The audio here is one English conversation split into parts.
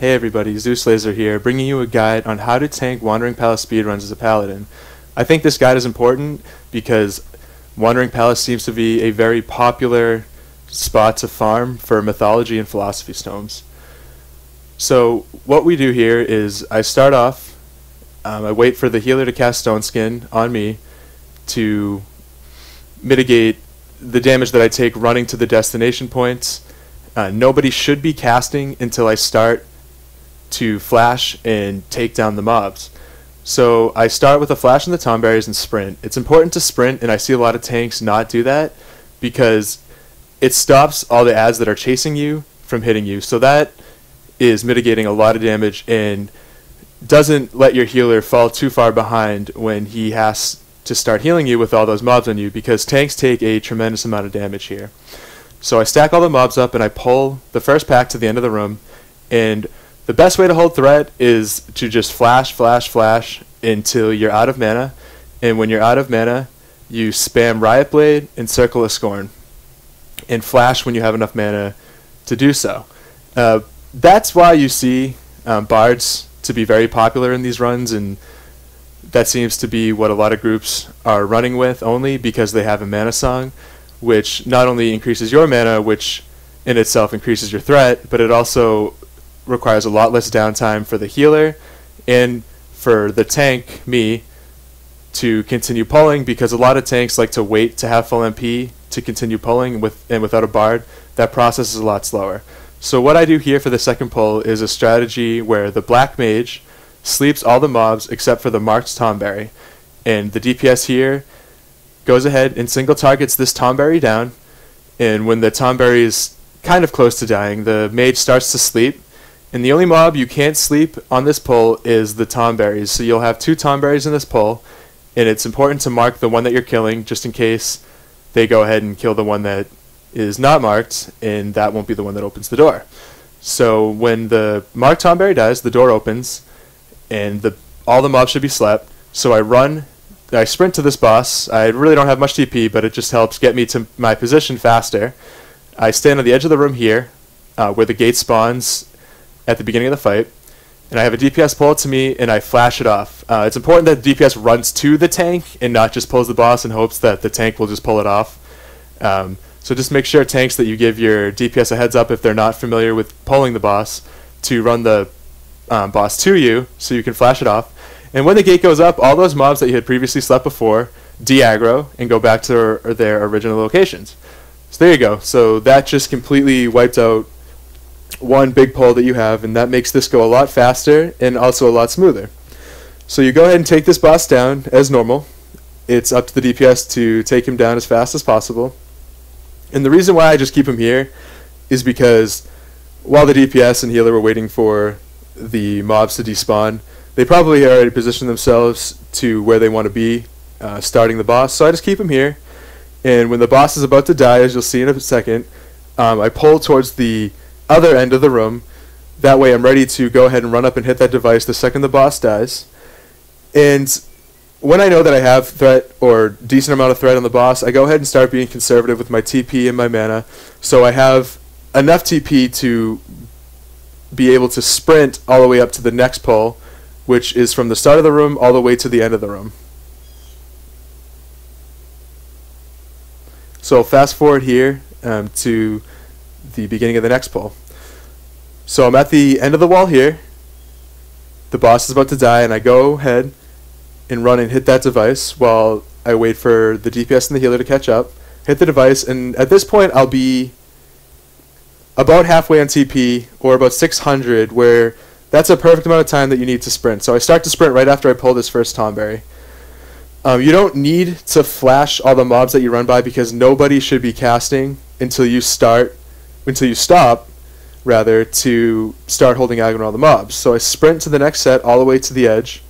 Hey everybody, Zeus Laser here, bringing you a guide on how to tank Wandering Palace speedruns as a paladin. I think this guide is important because Wandering Palace seems to be a very popular spot to farm for mythology and philosophy stones. So what we do here is I start off, um, I wait for the healer to cast Stone Skin on me to mitigate the damage that I take running to the destination points. Uh, nobody should be casting until I start to flash and take down the mobs. So I start with a flash in the Tonberries and sprint. It's important to sprint, and I see a lot of tanks not do that because it stops all the ads that are chasing you from hitting you. So that is mitigating a lot of damage and doesn't let your healer fall too far behind when he has to start healing you with all those mobs on you because tanks take a tremendous amount of damage here. So I stack all the mobs up and I pull the first pack to the end of the room and the best way to hold threat is to just flash, flash, flash until you're out of mana. And when you're out of mana, you spam Riot Blade and Circle of Scorn. And flash when you have enough mana to do so. Uh, that's why you see um, bards to be very popular in these runs, and that seems to be what a lot of groups are running with only because they have a mana song, which not only increases your mana, which in itself increases your threat, but it also requires a lot less downtime for the healer and for the tank, me, to continue pulling because a lot of tanks like to wait to have full MP to continue pulling with and without a bard. That process is a lot slower. So what I do here for the second pull is a strategy where the black mage sleeps all the mobs except for the marked Tonberry. And the DPS here goes ahead and single targets this Tonberry down. And when the Tonberry is kind of close to dying, the mage starts to sleep and the only mob you can't sleep on this pull is the Tonberries. So you'll have two Tonberries in this pull, and it's important to mark the one that you're killing just in case they go ahead and kill the one that is not marked, and that won't be the one that opens the door. So when the marked Tonberry dies, the door opens, and the all the mobs should be slept. So I run, I sprint to this boss. I really don't have much TP, but it just helps get me to my position faster. I stand on the edge of the room here, uh, where the gate spawns at the beginning of the fight, and I have a DPS pull to me, and I flash it off. Uh, it's important that the DPS runs to the tank and not just pulls the boss in hopes that the tank will just pull it off. Um, so just make sure tanks that you give your DPS a heads up if they're not familiar with pulling the boss to run the um, boss to you so you can flash it off. And when the gate goes up, all those mobs that you had previously slept before de-aggro and go back to their, their original locations. So there you go. So that just completely wiped out one big pull that you have, and that makes this go a lot faster and also a lot smoother. So you go ahead and take this boss down as normal. It's up to the DPS to take him down as fast as possible. And the reason why I just keep him here is because while the DPS and healer were waiting for the mobs to despawn, they probably already positioned themselves to where they want to be uh, starting the boss. So I just keep him here. And when the boss is about to die, as you'll see in a second, um, I pull towards the other end of the room. That way I'm ready to go ahead and run up and hit that device the second the boss dies. And when I know that I have threat or decent amount of threat on the boss, I go ahead and start being conservative with my TP and my mana. So I have enough TP to be able to sprint all the way up to the next pull, which is from the start of the room all the way to the end of the room. So fast forward here um, to the beginning of the next pull. So I'm at the end of the wall here. The boss is about to die, and I go ahead and run and hit that device while I wait for the DPS and the healer to catch up. Hit the device, and at this point, I'll be about halfway on TP, or about 600, where that's a perfect amount of time that you need to sprint. So I start to sprint right after I pull this first Tonberry. Um, you don't need to flash all the mobs that you run by because nobody should be casting until you start until you stop, rather, to start holding aggro on all the mobs. So I sprint to the next set all the way to the edge,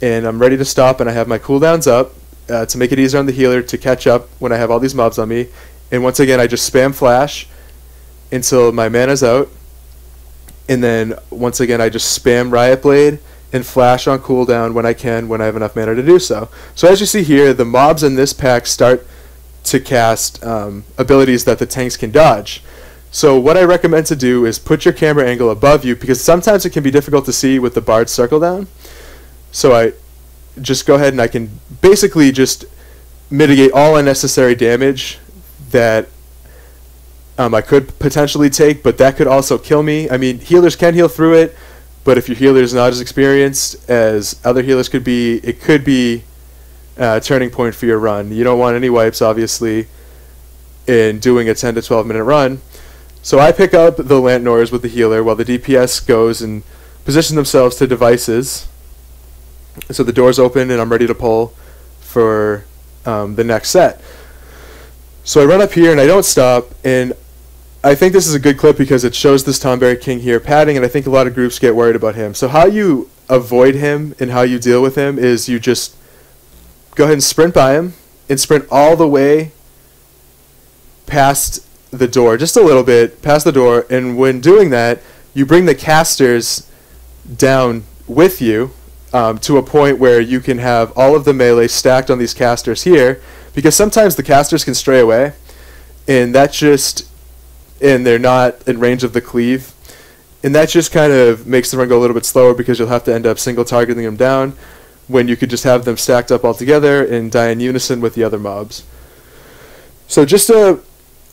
and I'm ready to stop, and I have my cooldowns up uh, to make it easier on the healer to catch up when I have all these mobs on me. And once again, I just spam flash until my mana's out, and then once again, I just spam Riot Blade and flash on cooldown when I can, when I have enough mana to do so. So as you see here, the mobs in this pack start to cast um, abilities that the tanks can dodge. So what I recommend to do is put your camera angle above you because sometimes it can be difficult to see with the bard circle down. So I just go ahead and I can basically just mitigate all unnecessary damage that um, I could potentially take, but that could also kill me. I mean, healers can heal through it, but if your healer is not as experienced as other healers could be, it could be a turning point for your run. You don't want any wipes, obviously, in doing a 10 to 12 minute run. So I pick up the Lantnors with the healer while the DPS goes and position themselves to devices. So the door's open and I'm ready to pull for um, the next set. So I run up here and I don't stop, and I think this is a good clip because it shows this Tonberry King here padding, and I think a lot of groups get worried about him. So how you avoid him and how you deal with him is you just go ahead and sprint by him and sprint all the way past the door, just a little bit past the door, and when doing that, you bring the casters down with you um, to a point where you can have all of the melee stacked on these casters here, because sometimes the casters can stray away, and that just, and they're not in range of the cleave, and that just kind of makes the run go a little bit slower because you'll have to end up single targeting them down when you could just have them stacked up all together and die in unison with the other mobs. So just a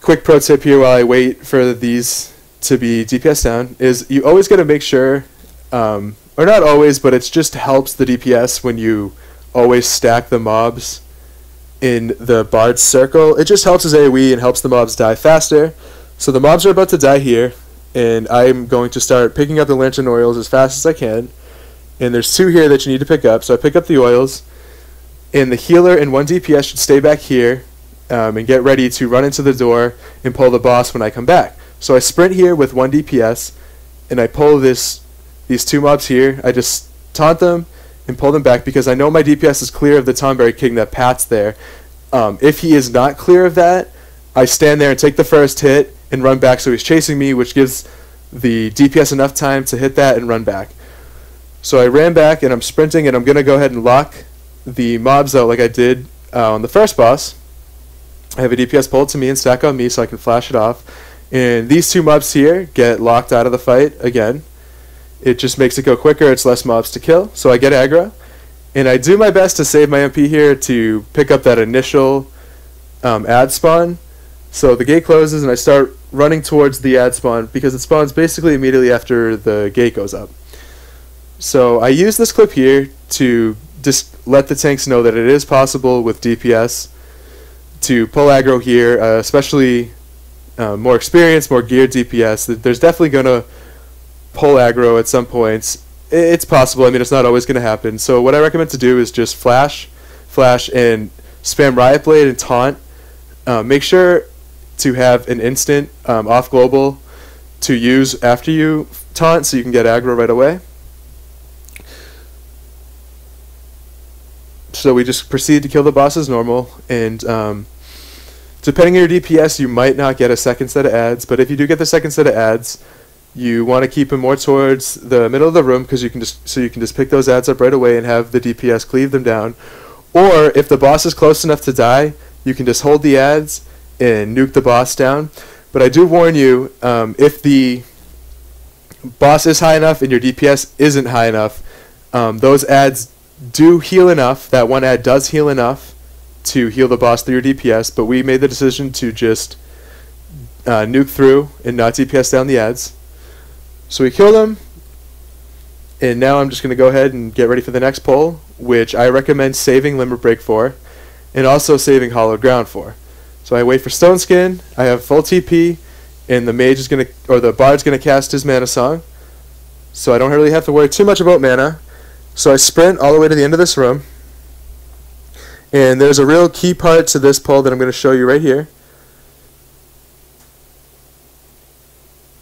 quick pro tip here while I wait for these to be DPS down is you always got to make sure um, or not always, but it just helps the DPS when you always stack the mobs in the bard circle. It just helps his AoE and helps the mobs die faster. So the mobs are about to die here, and I'm going to start picking up the lantern oils as fast as I can. And there's two here that you need to pick up, so I pick up the oils. And the healer and one DPS should stay back here um, and get ready to run into the door and pull the boss when I come back. So I sprint here with one DPS, and I pull this these two mobs here, I just taunt them and pull them back because I know my DPS is clear of the Tonberry King that Pat's there. Um, if he is not clear of that, I stand there and take the first hit and run back so he's chasing me, which gives the DPS enough time to hit that and run back. So I ran back and I'm sprinting and I'm going to go ahead and lock the mobs out like I did uh, on the first boss. I have a DPS pulled to me and stack on me so I can flash it off. And these two mobs here get locked out of the fight again it just makes it go quicker. It's less mobs to kill. So I get aggro. And I do my best to save my MP here to pick up that initial um, ad spawn. So the gate closes and I start running towards the ad spawn because it spawns basically immediately after the gate goes up. So I use this clip here to just let the tanks know that it is possible with DPS to pull aggro here, uh, especially uh, more experienced, more geared DPS. There's definitely going to pull aggro at some points. It's possible. I mean, it's not always going to happen. So what I recommend to do is just flash, flash, and spam Riot Blade and taunt. Uh, make sure to have an instant um, off global to use after you taunt so you can get aggro right away. So we just proceed to kill the boss as normal, and um, depending on your DPS, you might not get a second set of ads, but if you do get the second set of ads, you want to keep them more towards the middle of the room because you can just so you can just pick those ads up right away and have the DPS cleave them down. Or if the boss is close enough to die, you can just hold the ads and nuke the boss down. But I do warn you, um, if the boss is high enough and your DPS isn't high enough, um, those ads do heal enough. That one ad does heal enough to heal the boss through your DPS. But we made the decision to just uh, nuke through and not DPS down the ads. So we kill them, and now I'm just going to go ahead and get ready for the next pull, which I recommend saving Limit Break for, and also saving Hallowed Ground for. So I wait for Stone Skin, I have full TP, and the mage is going to, or the bard's going to cast his mana song. So I don't really have to worry too much about mana. So I sprint all the way to the end of this room. And there's a real key part to this pull that I'm going to show you right here.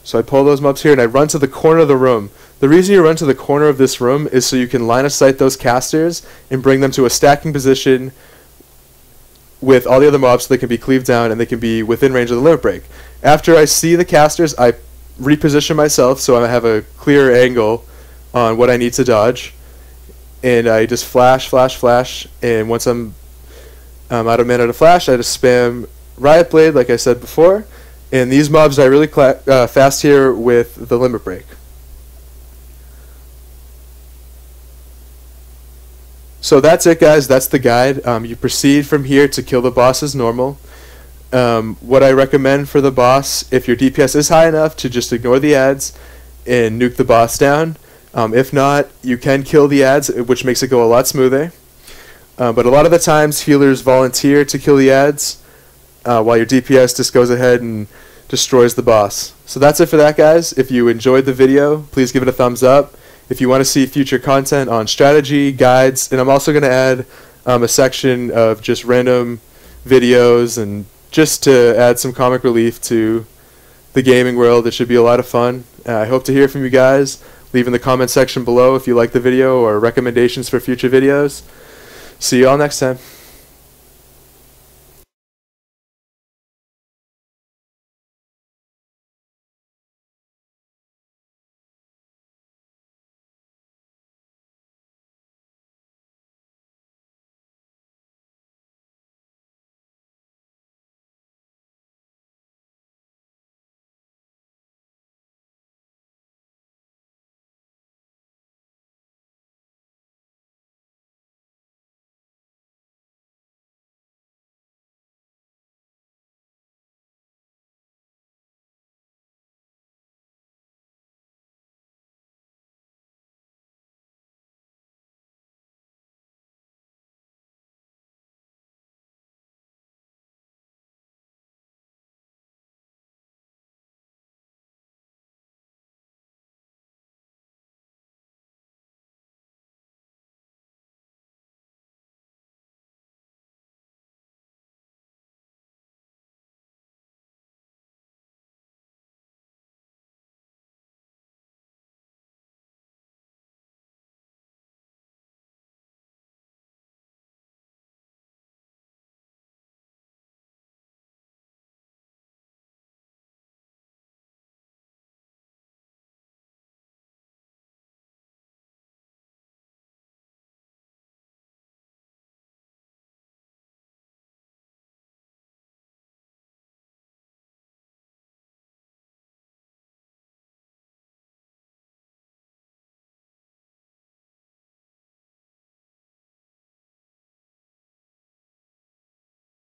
So I pull those mobs here and I run to the corner of the room. The reason you run to the corner of this room is so you can line of sight those casters and bring them to a stacking position with all the other mobs so they can be cleaved down and they can be within range of the limit break. After I see the casters, I reposition myself so I have a clear angle on what I need to dodge. And I just flash, flash, flash, and once I'm um, out of mana to flash, I just spam Riot Blade like I said before, And these mobs die really uh, fast here with the limit break. So that's it, guys. That's the guide. Um, you proceed from here to kill the boss as normal. Um, what I recommend for the boss, if your DPS is high enough, to just ignore the ads and nuke the boss down. Um, if not, you can kill the ads, which makes it go a lot smoother. Uh, but a lot of the times, healers volunteer to kill the ads, uh, while your DPS just goes ahead and destroys the boss. So that's it for that, guys. If you enjoyed the video, please give it a thumbs up. If you want to see future content on strategy, guides, and I'm also going to add um, a section of just random videos and just to add some comic relief to the gaming world. It should be a lot of fun. Uh, I hope to hear from you guys. Leave in the comment section below if you like the video or recommendations for future videos. See you all next time.